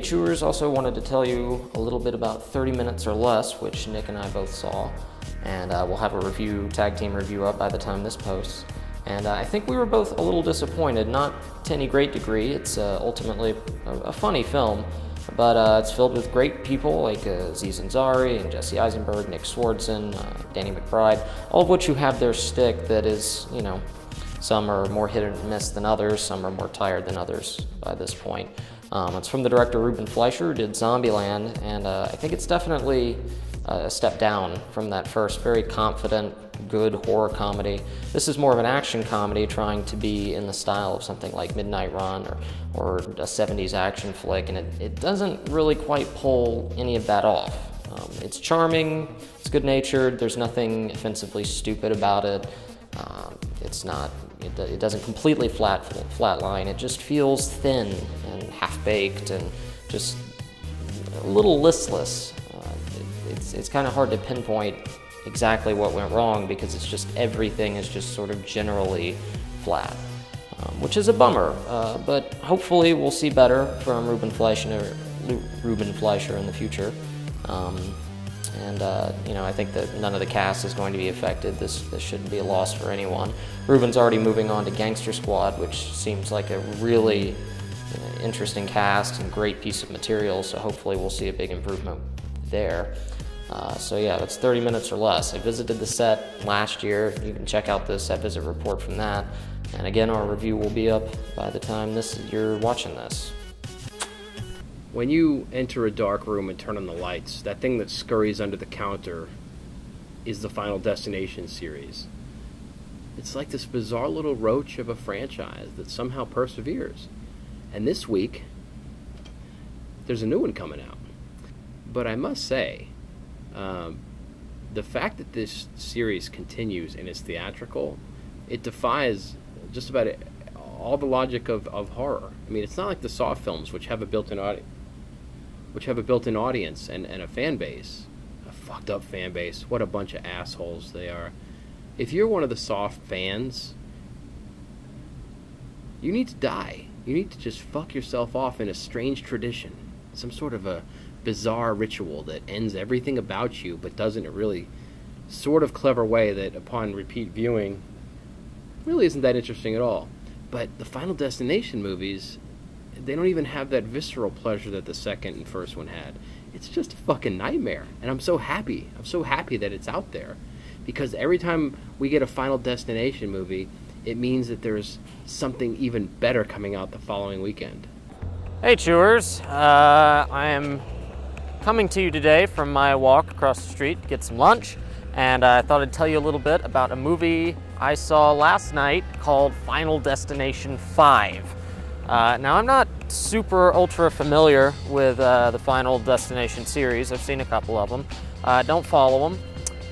Chewers, also wanted to tell you a little bit about 30 Minutes or Less, which Nick and I both saw. And uh, we'll have a review, tag team review up by the time this posts. And uh, I think we were both a little disappointed, not to any great degree. It's uh, ultimately a, a, funny film, but uh, it's filled with great people like uh, Aziz Ansari and Jesse Eisenberg, Nick Swardson, uh, Danny McBride, all of which who have their stick that is, you know, some are more hit and miss than others, some are more tired than others by this point. Um, it's from the director Ruben Fleischer, who did Zombieland, and uh, I think it's definitely uh, a step down from that first very confident, good horror comedy. This is more of an action comedy trying to be in the style of something like Midnight Run or, or a 70s action flick, and it, it doesn't really quite pull any of that off. Um, it's charming, it's good natured, there's nothing offensively stupid about it. Um, it's not, it, it, doesn't completely flat flat line. It just feels thin and half baked and just a little listless. Uh, it, it's it's kind of hard to pinpoint exactly what went wrong because it's just everything is just sort of generally flat, um, which is a bummer. Uh, but hopefully we'll see better from Ruben Fleischer, Ruben Fleischer in the future. Um, and uh, you know I think that none of the cast is going to be affected. This this shouldn't be a loss for anyone. Ruben's already moving on to Gangster Squad, which seems like a really uh, interesting cast and great piece of material. So hopefully we'll see a big improvement there. Uh, so yeah, that's 30 minutes or less. I visited the set last year. You can check out the set visit report from that. And again, our review will be up by the time this you're watching this. When you enter a dark room and turn on the lights, that thing that scurries under the counter is the Final Destination series. It's like this bizarre little roach of a franchise that somehow perseveres. And this week, there's a new one coming out. But I must say, um, the fact that this series continues and is theatrical, it defies just about all the logic of, of horror. I mean, it's not like the Saw films, which have a built-in audience which have a built-in audience and, and a fan base, a fucked up fan base. What a bunch of assholes they are. If you're one of the Saw fans, you need to die. You need to just fuck yourself off in a strange tradition, some sort of a bizarre ritual that ends everything about you, but doesn't it really sort of clever way that, upon repeat viewing, really isn't that interesting at all. But the Final Destination movies they don't even have that visceral pleasure that the second and first one had. It's just a fucking nightmare. And I'm so happy. I'm so happy that it's out there. Because every time we get a Final Destination movie, it means that there's something even better coming out the following weekend. Hey, chewers. Uh, I am coming to you today from my walk across the street to get some lunch. And I thought I'd tell you a little bit about a movie I saw last night called Final Destination 5. Uh, now, I'm not super ultra familiar with uh, the Final Destination series. I've seen a couple of them. Uh, don't follow them.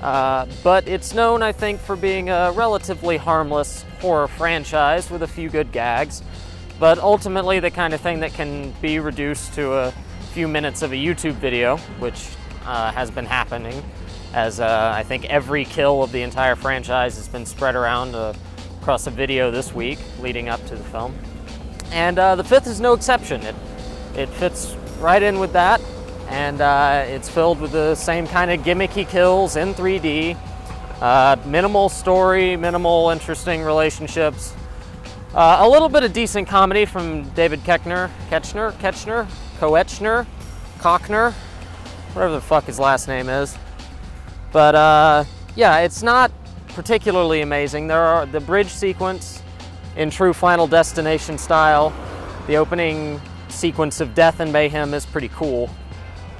Uh, but it's known, I think, for being a relatively harmless horror franchise with a few good gags. But ultimately, the kind of thing that can be reduced to a few minutes of a YouTube video, which uh, has been happening, as I think every kill of the entire franchise has been spread around across a video this week leading up to the film. And uh, the fifth is no exception. It, it fits right in with that, and uh, it's filled with the same kind of gimmicky kills in 3D. Uh, minimal story, minimal interesting relationships. Uh, a little bit of decent comedy from David Koechner, Ketchner, Ketchner, Koechner, Kochner, whatever the fuck his last name is. But uh, yeah, it's not particularly amazing. There are the bridge sequence in true Final Destination style. The opening sequence of Death and Mayhem is pretty cool.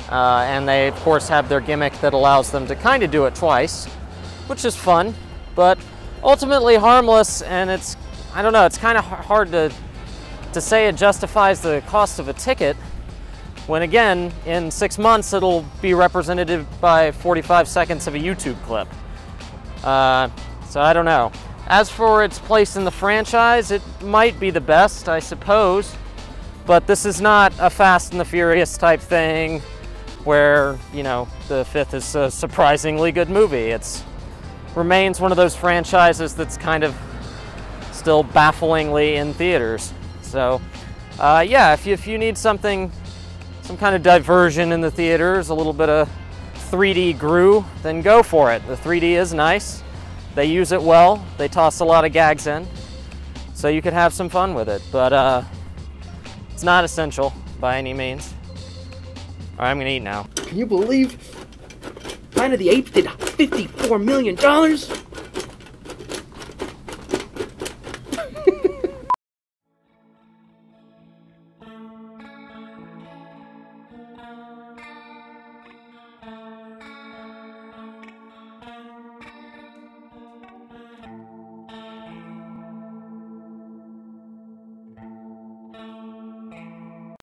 Uh, and they, of course, have their gimmick that allows them to kind of do it twice, which is fun, but ultimately harmless. And it's, I don't know, it's kind of hard to, to say it justifies the cost of a ticket when, again, in six months it'll be represented by 45 seconds of a YouTube clip. Uh, so I don't know. As for its place in the franchise, it might be the best, I suppose. But this is not a Fast and the Furious type thing where, you know, the fifth is a surprisingly good movie. It remains one of those franchises that's kind of still bafflingly in theaters. So, uh, yeah, if you, if you need something some kind of diversion in the theaters, a little bit of 3D Gru, then go for it. The 3D is nice. They use it well. They toss a lot of gags in. So you could have some fun with it. But uh, it's not essential by any means. All right, I'm gonna eat now. Can you believe Planet of the Apes did $54 million?